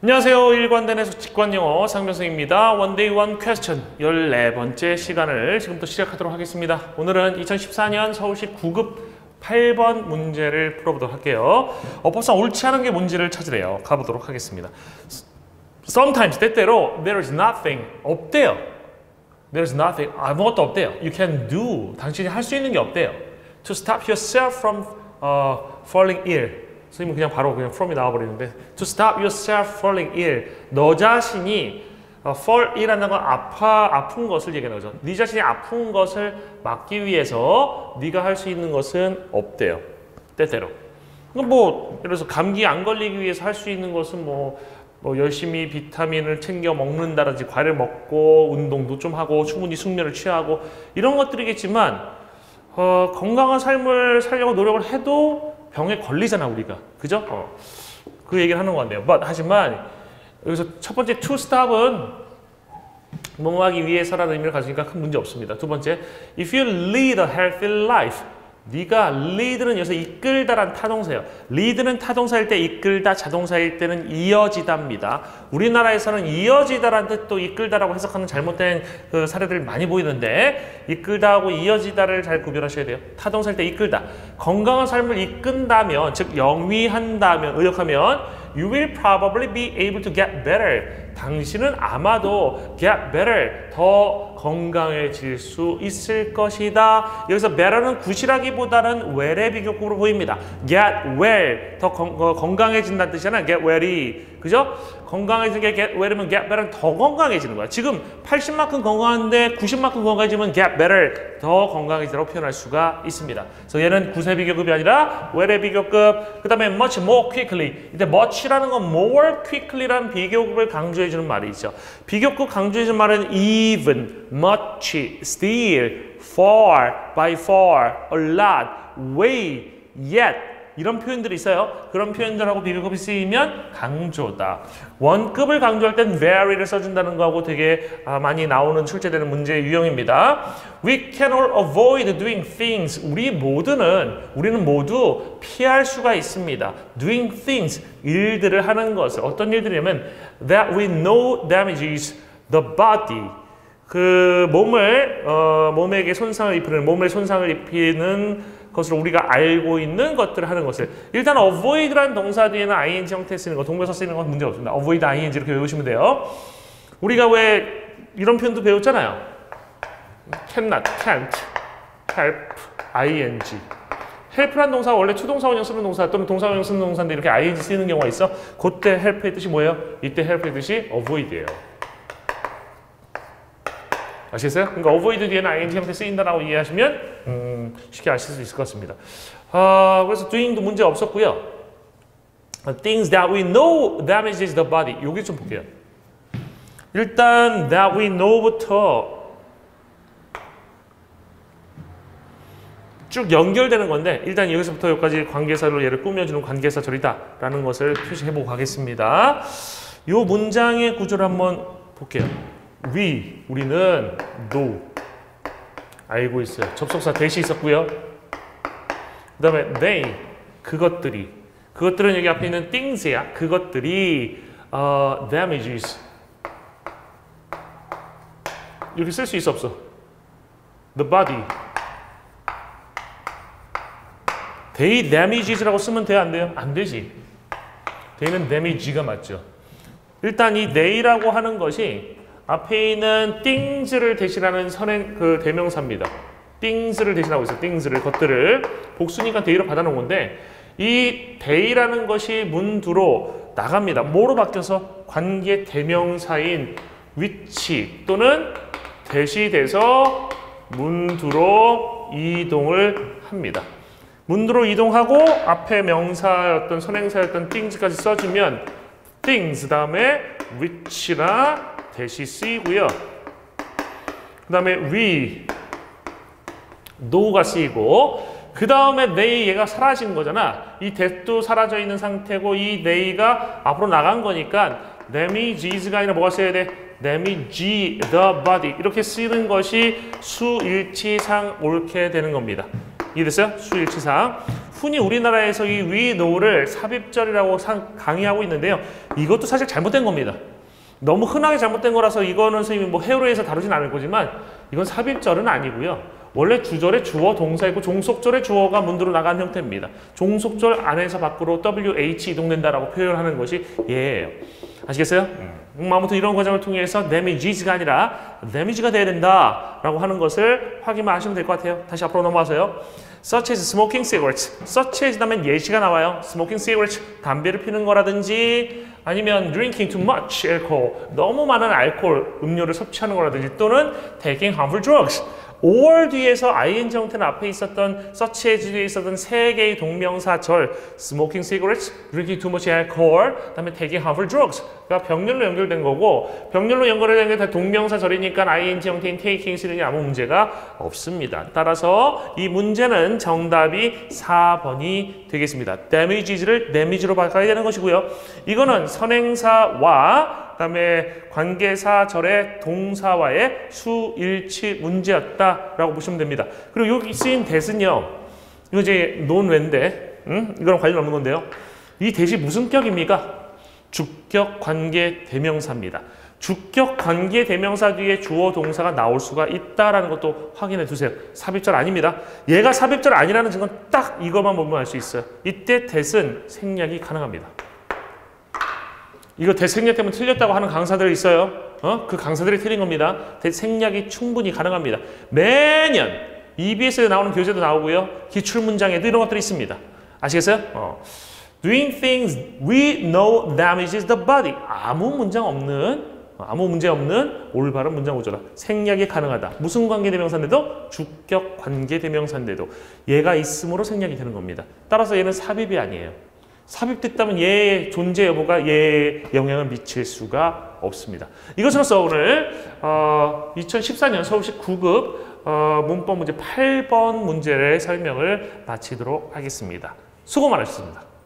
안녕하세요. 일관된에서 직관영어 상병승입니다. One Day One Question 14번째 시간을 지금부터 시작하도록 하겠습니다. 오늘은 2014년 서울시 9급 8번 문제를 풀어보도록 할게요. 어법상 옳지 않은 게 뭔지를 찾으래요. 가보도록 하겠습니다. Sometimes 때때로 there is nothing 없대요. There is nothing 아무것도 없대요. You can do 당신이 할 수 있는 게 없대요. To stop yourself from uh, falling ill. 선생님은 그냥 바로 그냥 from이 나와버리는데 To stop yourself falling ill. 너 자신이 어, fall ill이라는 건 아파 아픈 것을 얘기하는 거죠. 네 자신이 아픈 것을 막기 위해서 네가 할 수 있는 것은 없대요. 때때로. 뭐 예를 들어서 감기 안 걸리기 위해서 할 수 있는 것은 뭐, 뭐 열심히 비타민을 챙겨 먹는다든지 과일을 먹고 운동도 좀 하고 충분히 숙면을 취하고 이런 것들이겠지만 어, 건강한 삶을 살려고 노력을 해도 병에 걸리잖아 우리가 그죠? 어. 그 얘기를 하는 것 같네요. But 하지만 여기서 첫 번째 to stop은 뭐뭐 하기 위해서라는 의미를 가지니까 큰 문제 없습니다. 두 번째, if you lead a healthy life, 네가 lead는 여기서 이끌다란 타동사예요. lead는 타동사일 때 이끌다, 자동사일 때는 이어지다입니다. 우리나라에서는 이어지다란 뜻도 이끌다라고 해석하는 잘못된 그 사례들 많이 보이는데 이끌다하고 이어지다를 잘 구별하셔야 돼요. 타동사일 때 이끌다. 건강한 삶을 이끈다면, 즉 영위한다면, 의역하면 you will probably be able to get better. 당신은 아마도 get better, 더 건강해질 수 있을 것이다. 여기서 better는 굿이라기보다는 well의 비교급으로 보입니다. get well, 더 건, 어, 건강해진다는 뜻이잖아요. get well이. 그죠? 건강해지는 게 get well이면 get better는 더 건강해지는 거야. 지금 80만큼 건강한데 90만큼 건강해지면 get better, 더 건강해지라고 표현할 수가 있습니다. 그래서 얘는 굿의 비교급이 아니라 well의 비교급. 그 다음에 much more quickly. 이때 much라는 건 more quickly라는 비교급을 강조해주는 말이 있죠. 비교급 강조해주는 말은 even, much, still, far, by far, a lot, way, yet 이런 표현들이 있어요. 그런 표현들하고 비교급이 쓰이면 강조다. 원급을 강조할 땐 very를 써준다는 거하고 되게 아, 많이 나오는 출제되는 문제의 유형입니다. We can all avoid doing things. 우리 모두는 우리는 모두 피할 수가 있습니다. Doing things 일들을 하는 것을 어떤 일들이냐면 that we know damages the body. 그 몸을 어, 몸에게 손상을 입히는 몸에 손상을 입히는 것을 우리가 알고 있는 것들을 하는 것을 일단 avoid라는 동사 뒤에는 ing 형태 쓰는 거 동명사 쓰는 건 문제 없습니다. avoid ing 이렇게 외우시면 돼요. 우리가 왜 이런 표현도 배웠잖아요. cannot, can't, help, ing. help란 동사 원래 추동사 원형 쓰는 동사 또는 동사 원형 쓰는 동사인데 이렇게 ing 쓰는 경우가 있어. 그때 help의 뜻이 뭐예요? 이때 help의 뜻이 avoid예요. 아시겠어요? 그러니까 avoid 뒤에는 ing 형태 쓰인다라고 이해하시면 음, 쉽게 아실 수 있을 것 같습니다. 아, 그래서 doing도 문제 없었고요. Things that we know damages the body. 여기 좀 볼게요. 일단 that we know부터 쭉 연결되는 건데 일단 여기서부터 여기까지 관계사로 얘를 꾸며주는 관계사 절이다라는 것을 표시해보고 가겠습니다. 이 문장의 구조를 한번 볼게요. We 우리는 know 알고 있어요. 접속사 대시 있었고요. 그 다음에 they 그것들이 그것들은 여기 앞에 있는 things야. 그것들이 어, damages 이렇게 쓸 수 있어 없어? the body they damages라고 쓰면 돼요 안 돼요? 안 되지. they는 damage가 맞죠. 일단 이 they라고 하는 것이 앞에 있는 things를 대신하는 선행 그 대명사입니다. things를 대신하고 있어요. things를 것들을 복수니까 they로 받아놓은 건데 이 they라는 것이 문두로 나갑니다. 뭐로 바뀌어서 관계 대명사인 위치 또는 대시 돼서 문두로 이동을 합니다. 문두로 이동하고 앞에 명사였던 선행사였던 things까지 써주면 things 다음에 which나 대시 쓰이고요. 그 다음에 we, no가 쓰이고 그 다음에 they 얘가 사라진 거잖아. 이 that도 사라져 있는 상태고 이 they가 앞으로 나간 거니까 damages가 아니라 뭐가 써야 돼? damage the body 이렇게 쓰이는 것이 수일치상 옳게 되는 겁니다. 이해됐어요? 수일치상. 흔히 우리나라에서 이 know를 삽입절이라고 상- 강의하고 있는데요. 이것도 사실 잘못된 겁니다. 너무 흔하게 잘못된 거라서 이거는 선생님이 뭐 헤어로에서 다루진 않을 거지만 이건 삽입절은 아니고요. 원래 주절에 주어 동사 있고 종속절에 주어가 문으로 나간 형태입니다. 종속절 안에서 밖으로 WH 이동된다라고 표현하는 것이 예예요. 아시겠어요? 음, 아무튼 이런 과정을 통해서 damages가 아니라 damage가 돼야 된다라고 하는 것을 확인만 하시면 될 것 같아요. 다시 앞으로 넘어가서요. Such as smoking cigarettes. such as 다음에 예시가 나와요. smoking cigarettes 담배를 피는 거라든지 아니면 drinking too much alcohol 너무 많은 알코올 음료를 섭취하는 거라든지 또는 taking harmful drugs. 5월 뒤에서 ing 형태는 앞에 있었던 such as 뒤에 있었던 세 개의 동명사절 smoking cigarettes, drinking too much alcohol, 그다음에 taking harmful drugs. 그러니까 병렬로 연결된 거고 병렬로 연결된 게 다 동명사절이니까 ing 형태인 taking 게 아무 문제가 없습니다. 따라서 이 문제는 정답이 4번이 되겠습니다. damages를 damage로 바꿔야 되는 것이고요. 이거는 선행사와 그다음에 관계사 절의 동사와의 수일치 문제였다라고 보시면 됩니다. 그리고 여기 쓰인 대은요. 이거 이제 논외인데, 음? 이거랑 관련 없는 건데요. 이 대시 무슨 격입니까? 주격 관계 대명사입니다. 주격 관계 대명사 뒤에 주어 동사가 나올 수가 있다라는 것도 확인해 두세요. 삽입절 아닙니다. 얘가 삽입절 아니라는 증거는 딱 이것만 보면 알 수 있어요. 이때 대은 생략이 가능합니다. 이거 대생략 때문에 틀렸다고 하는 강사들 있어요. 어? 그 강사들이 틀린 겁니다. 대생략이 충분히 가능합니다. 매년 EBS에 나오는 교재도 나오고요. 기출 문장에도 이런 것들이 있습니다. 아시겠어요? 어. Doing things we know damages the body. 아무 문장 없는 아무 문제 없는 올바른 문장 구조다. 생략이 가능하다. 무슨 관계 대명사인데도 주격 관계 대명사인데도 얘가 있음으로 생략이 되는 겁니다. 따라서 얘는 삽입이 아니에요. 삽입됐다면 얘의 존재 여부가 얘에 영향을 미칠 수가 없습니다. 이것으로서 오늘 어, 2014년 서울시 9급 어, 문법 문제 8번 문제를 설명을 마치도록 하겠습니다. 수고 많으셨습니다.